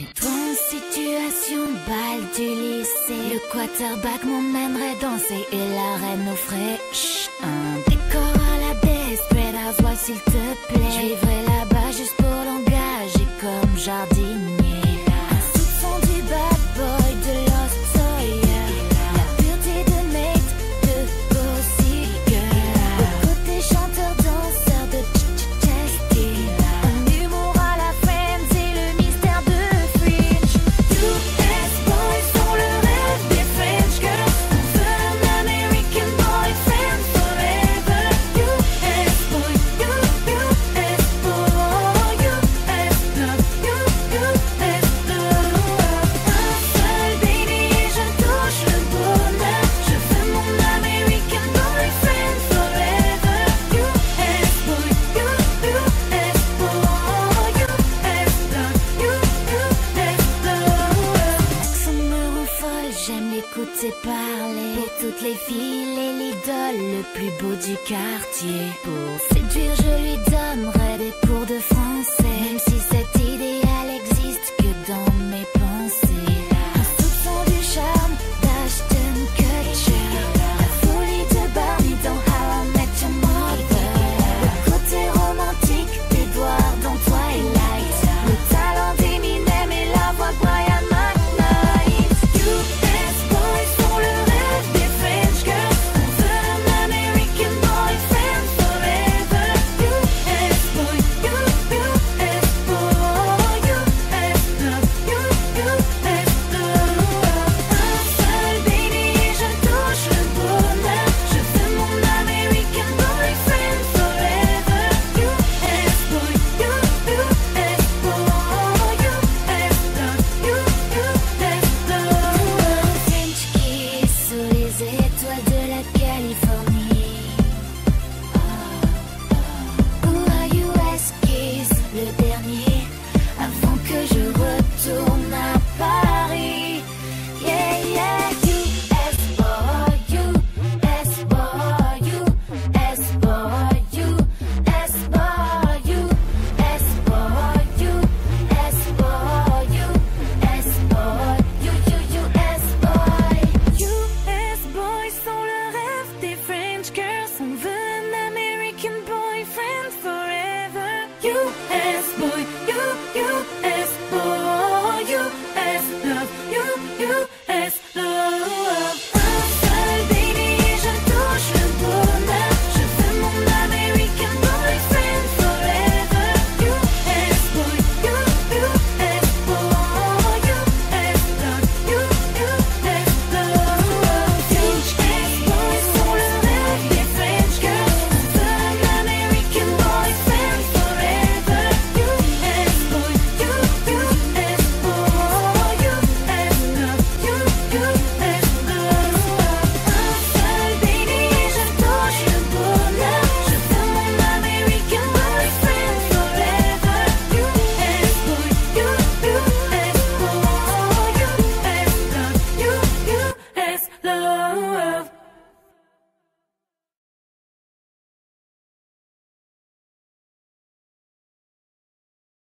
Mettons situation balle du lycée. Le quarterback m'emmènerait danser et la reine offrait un laisser parler toutes les filles, et l'idole le plus beau du quartier. Pour séduire, je lui donnerai des cours de français. you